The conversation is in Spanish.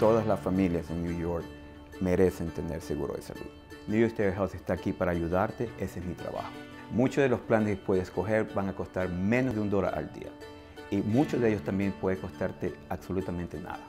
todas las familias en New York merecen tener seguro de salud. New York State Health está aquí para ayudarte, ese es mi trabajo. Muchos de los planes que puedes escoger van a costar menos de un dólar al día y muchos de ellos también pueden costarte absolutamente nada.